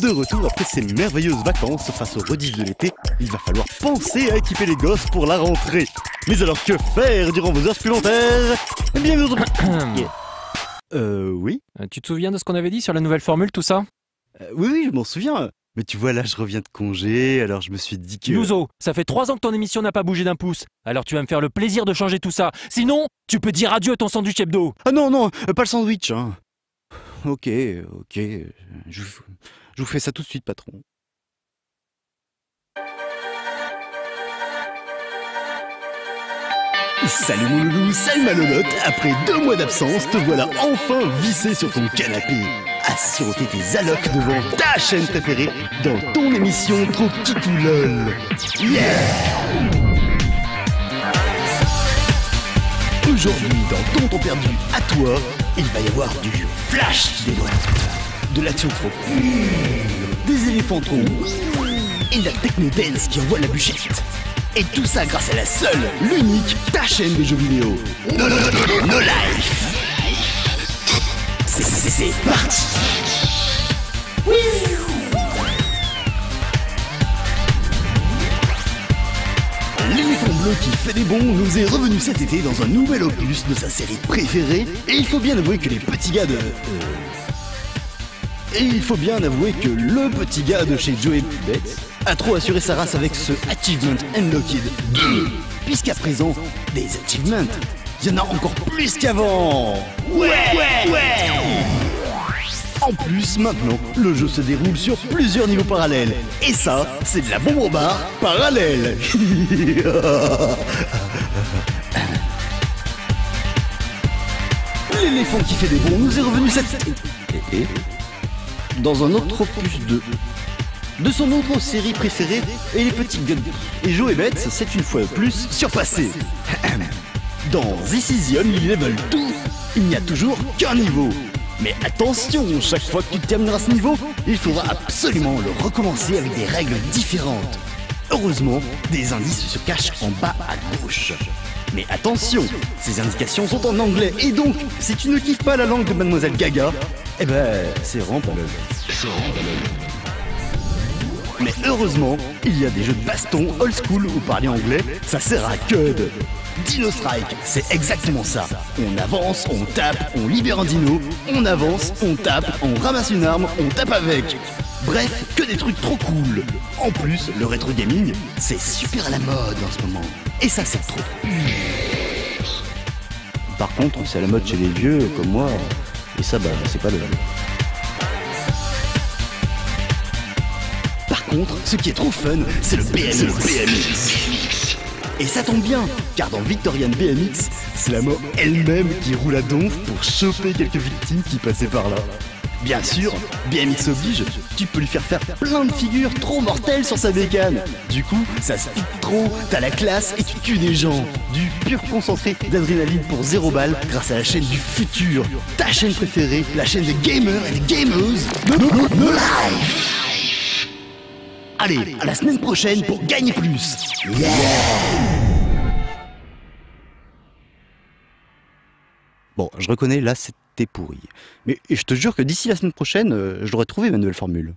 de retour après ses merveilleuses vacances face aux rediffs de l'été, il va falloir penser à équiper les gosses pour la rentrée. Mais alors que faire durant vos heures supplémentaires? Eh bien, vous... Euh, oui Euh, Tu te souviens de ce qu'on avait dit sur la nouvelle formule, tout ça? Euh, Oui, oui, je m'en souviens. Mais tu vois, là, je reviens de congé, alors je me suis dit que... Louzo, ça fait trois ans que ton émission n'a pas bougé d'un pouce. Alors tu vas me faire le plaisir de changer tout ça. Sinon, tu peux dire adieu à ton sandwich hebdo. Ah non, non, euh, pas le sandwich. Hein. Ok, ok. Je, je vous fais ça tout de suite, patron. Salut mon loulou, salut ma lolotte. Après deux mois d'absence, te voilà enfin vissé sur ton canapé. À tes allocs devant ta chaîne préférée dans ton émission Trop Kikou LOL. Yeah Aujourd'hui, dans Tonton Perdu à toi, il va y avoir du flash des doigts, de l'action trop des éléphants trop et de la techno dance qui envoie la bûchette. Et tout ça grâce à la seule, l'unique, ta chaîne de jeux vidéo. No, Life. C'est parti. L'éléphant bleu qui fait des bons nous est revenu cet été dans un nouvel opus de sa série préférée, et il faut bien avouer que les petits gars de... euh, Et il faut bien avouer que le petit gars de chez Joey Betts a trop assuré sa race avec ce Achievement Unlocked 2. Puisqu'à présent, des achievements, il y en a encore plus qu'avant Ouais, ouais, ouais en plus, maintenant, le jeu se déroule sur plusieurs niveaux parallèles. Et ça, c'est de la bombe au bar parallèle. L'éléphant qui fait des bons nous est revenu cette... Dans un autre opus de... De son autre série préférée, et les petits guns. Et Joe et Beth, c'est une fois de plus surpassé. Dans This Is the Only Level 2, il n'y a toujours qu'un niveau. Mais attention, chaque fois que tu termineras ce niveau, il faudra absolument le recommencer avec des règles différentes. Heureusement, des indices se cachent en bas à gauche. Mais attention, ces indications sont en anglais et donc, si tu ne kiffes pas la langue de Mademoiselle Gaga, eh ben, c'est vraiment pas le. Mais heureusement, il y a des jeux de baston old school où parler anglais, ça sert à que de. Dino Strike, c'est exactement ça. On avance, on tape, on libère un dino, on avance, on tape, on ramasse une arme, on tape avec. Bref, que des trucs trop cool. En plus, le rétro gaming, c'est super à la mode en ce moment. Et ça, c'est trop. Par contre, c'est à la mode chez les vieux comme moi, et ça, bah, c'est pas le. Par contre, ce qui est trop fun, c'est le BMX. Et ça tombe bien, car dans Victorian BMX, c'est la mort elle-même qui roule à donf pour choper quelques victimes qui passaient par là. Bien sûr, BMX oblige, tu peux lui faire faire plein de figures trop mortelles sur sa bécane. Du coup, ça speed trop, t'as la classe et tu tues des gens. Du pur concentré d'adrénaline pour zéro balle grâce à la chaîne du futur. Ta chaîne préférée, la chaîne des gamers et des no, no, no life. Allez, à la semaine prochaine pour gagner plus. Yeah Bon, je reconnais, là, Mais je te jure que d'ici la semaine prochaine, euh, je l'aurai trouvé ma nouvelle formule.